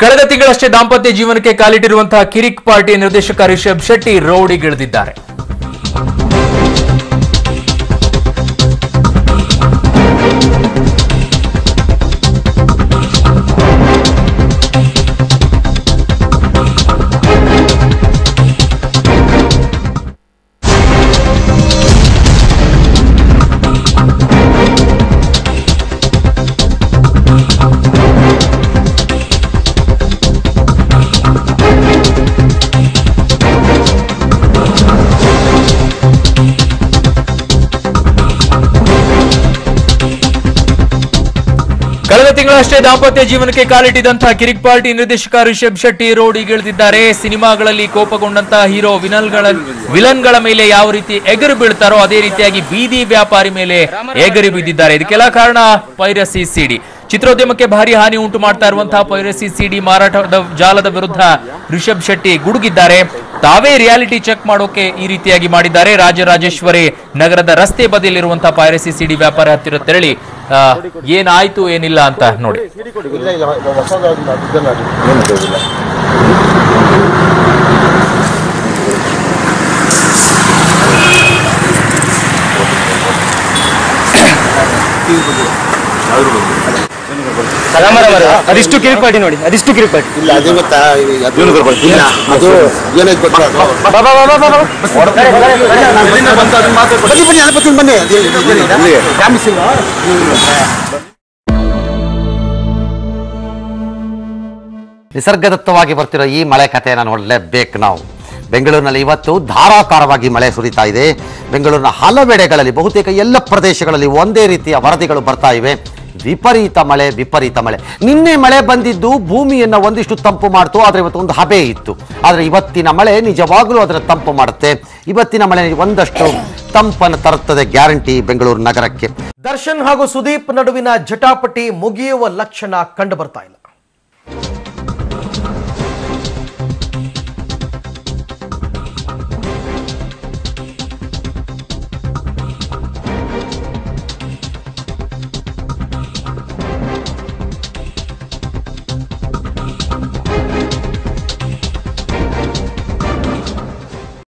ಕಳೆದ ತಿಂಗಳಷ್ಟೇ ದಾಂಪತ್ಯ ಜೀವನಕ್ಕೆ ಕಾಲಿಟ್ಟಿರುವಂತಹ ಕಿರಿಕ್ ಪಾರ್ಟಿ ನಿರ್ದೇಶಕ ರಿಷಬ್ ಶೆಟ್ಟಿ ರೌಡಿಗಿಳಿದಿದ್ದಾರೆ. ತಿಂಗಳಷ್ಟೇ ದಾಂಪತ್ಯ ಜೀವನಕ್ಕೆ ಕಾಲಿಟ್ಟಿದಂತಹ ಕಿರಿಕ್ ಪಾರ್ಟಿ ನಿರ್ದೇಶಕ ರಿಷಬ್ ಶೆಟ್ಟಿ ರೋಡಿಗಿಳಿದಿದ್ದಾರೆ ಸಿನಿಮಾಗಳಲ್ಲಿ ಕೋಪಗೊಂಡಂತಹ ಹೀರೋ ವಿನಲ್ಗಳ ವಿಲನ್ಗಳ ಮೇಲೆ ಯಾವ ರೀತಿ ಎಗರು ಬೀಳ್ತಾರೋ ಅದೇ ರೀತಿಯಾಗಿ ಬೀದಿ ವ್ಯಾಪಾರಿ ಮೇಲೆ ಎಗರಿ ಬಿದ್ದಿದ್ದಾರೆ ಇದಕ್ಕೆಲ್ಲ ಕಾರಣ ಪೈರಸಿ ಸಿಡಿ. ಚಿತ್ರೋದ್ಯಮಕ್ಕೆ ಭಾರಿ ಹಾನಿ ಉಂಟು ಮಾಡ್ತಾ ಇರುವಂತಹ ಪೈರಸಿ ಸಿಡಿ ಮಾರಾಟದ ಜಾಲದ ವಿರುದ್ಧ ರಿಷಬ್ ಶೆಟ್ಟಿ ಗುಡುಗಿದ್ದಾರೆ. ತಾವೇ ರಿಯಾಲಿಟಿ ಚೆಕ್ ಮಾಡೋಕೆ ಈ ರೀತಿಯಾಗಿ ಮಾಡಿದ್ದಾರೆ. ರಾಜರಾಜೇಶ್ವರಿ ನಗರದ ರಸ್ತೆ ಬದಿಯಲ್ಲಿರುವಂತಹ ಪೈರಸಿ ಸಿಡಿ ವ್ಯಾಪಾರ ಹತ್ತಿರ ತೆರಳಿ ಏನಾಯ್ತು ಏನಿಲ್ಲ ಅಂತ ನೋಡಿ. ಇಲ್ಲ ಅದಿಷ್ಟು ಕಿರಿಕ್ ಪಾರ್ಟಿ ನೋಡಿ ಅದಿಷ್ಟು ಕಿರಿಕ್ ಪಾರ್ಟಿ ಇಲ್ಲ ಅದೇ ಗೊತ್ತಾ ಅದು ಇಲ್ಲ ಅದು ಏನಾಯ್ತು ಗೊತ್ತಾ ಬನ್ನಿ ಬನ್ನಿ ಬನ್ನಿ? ನಿಸರ್ಗದತ್ತವಾಗಿ ಬರ್ತಿರೋ ಈ ಮಳೆ ಕಥೆಯನ್ನು ನೋಡಲೇಬೇಕು ನಾವು. ಬೆಂಗಳೂರಿನಲ್ಲಿ ಇವತ್ತು ಧಾರಾಕಾರವಾಗಿ ಮಳೆ ಸುರಿತಾ ಇದೆ. ಬೆಂಗಳೂರಿನ ಹಲವೆಡೆಗಳಲ್ಲಿ ಬಹುತೇಕ ಎಲ್ಲ ಪ್ರದೇಶಗಳಲ್ಲಿ ಒಂದೇ ರೀತಿಯ ವರದಿಗಳು ಬರ್ತಾ ಇವೆ. ವಿಪರೀತ ಮಳೆ ವಿಪರೀತ ಮಳೆ. ನಿನ್ನೆ ಮಳೆ ಬಂದಿದ್ದು ಭೂಮಿಯನ್ನು ಒಂದಿಷ್ಟು ತಂಪು ಮಾಡ್ತು, ಆದರೆ ಇವತ್ತು ಒಂದು ಹಬೆ ಇತ್ತು. ಆದರೆ ಇವತ್ತಿನ ಮಳೆ ನಿಜವಾಗಲೂ ಅದರ ತಂಪು ಮಾಡುತ್ತೆ. ಇವತ್ತಿನ ಮಳೆ ಒಂದಷ್ಟು ತಂಪನ್ನು ತರುತ್ತದೆ ಗ್ಯಾರಂಟಿ ಬೆಂಗಳೂರು ನಗರಕ್ಕೆ. ದರ್ಶನ್ ಹಾಗೂ ಸುದೀಪ್ ನಡುವಿನ ಜಟಾಪಟಿ ಮುಗಿಯುವ ಲಕ್ಷಣ ಕಂಡು ಬರ್ತಾ ಇಲ್ಲ.